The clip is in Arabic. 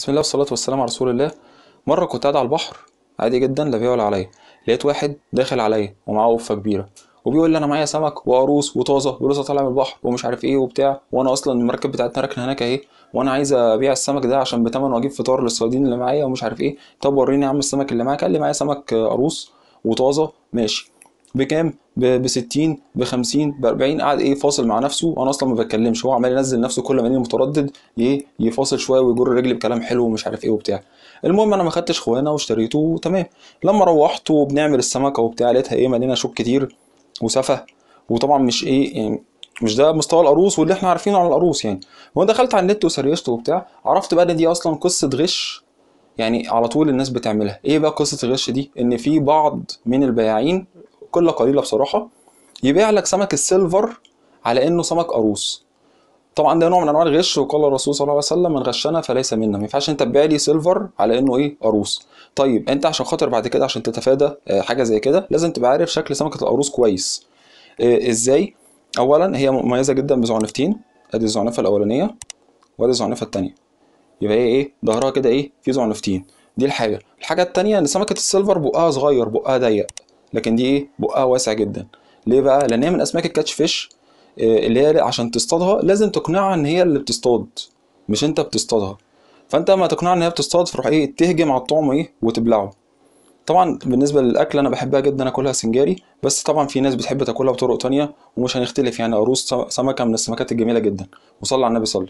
بسم الله والصلاة والسلام على رسول الله. مرة كنت قاعد على البحر عادي جدا لا بيا ولا عليا. لقيت واحد داخل عليا ومعاه قفة كبيرة وبيقول لي أنا معايا سمك وقاروص وطازة ولسه طالع من البحر ومش عارف إيه وبتاع وأنا أصلا المركب بتاعتنا راكنة هناك أهي وأنا عايز أبيع السمك ده عشان بتمن وأجيب فطار للصيادين اللي معايا ومش عارف إيه. طب وريني يا عم السمك اللي معاك. قال لي معايا سمك قاروص وطازة ماشي. بكام؟ ب 60 ب 50 ب 40 قاعد إيه فاصل مع نفسه أنا أصلا ما بتكلمش. هو عمال ينزل نفسه كل ما يلاقيني متردد إيه يفاصل شوية ويجر رجلي بكلام حلو ومش عارف إيه وبتاع. المهم أنا ما خدتش خوانه واشتريته وتمام. لما روحت وبنعمل السمكة وبتاع لقيتها إيه مليانة شوك كتير وسفه. وطبعا مش إيه يعني مش ده مستوى القاروص واللي إحنا عارفينه عن القاروص يعني. وأنا دخلت على النت وسريشت وبتاع عرفت بقى إن دي أصلا قصة غش يعني على طول الناس بتعملها. إيه بقى قصة الغش دي؟ إن في بعض من البياعين قله قليلة بصراحة يبيع لك سمك السيلفر على إنه سمك قاروص. طبعا ده نوع من أنواع الغش وقال الرسول صلى الله عليه وسلم من غشنا فليس منا. ما ينفعش أنت تبيع لي سيلفر على إنه إيه؟ قاروص. طيب أنت عشان خاطر بعد كده عشان تتفادى آه، حاجة زي كده لازم تبقى عارف شكل سمكة القاروص كويس. آه، إزاي؟ اولا هي مميزة جدا بزعنفتين أدي الزعنفه الأولانية وأدي الزعنفه التانية. يبقى هي إيه؟ ظهرها كده إيه؟ في زعنفتين دي الحاجة. الحاجة التانية إن سمكة السيلفر بقها صغير بقها ضيق. لكن دي إيه بقها واسع جدا. ليه بقى؟ لأن هي من أسماك الكاتش فيش آه، اللي هي عشان تصطادها لازم تقنعها إن هي اللي بتصطاد مش أنت بتصطادها. فأنت لما تقنعها إن هي بتصطاد تروح إيه تهجم على الطعم إيه وتبلعه. طبعا بالنسبة للاكل أنا بحبها جدا آكلها سنجاري بس طبعا في ناس بتحب تاكلها بطرق تانية ومش هنختلف يعني قاروص سمكة من السمكات الجميلة جدا. وصلى على النبي صلى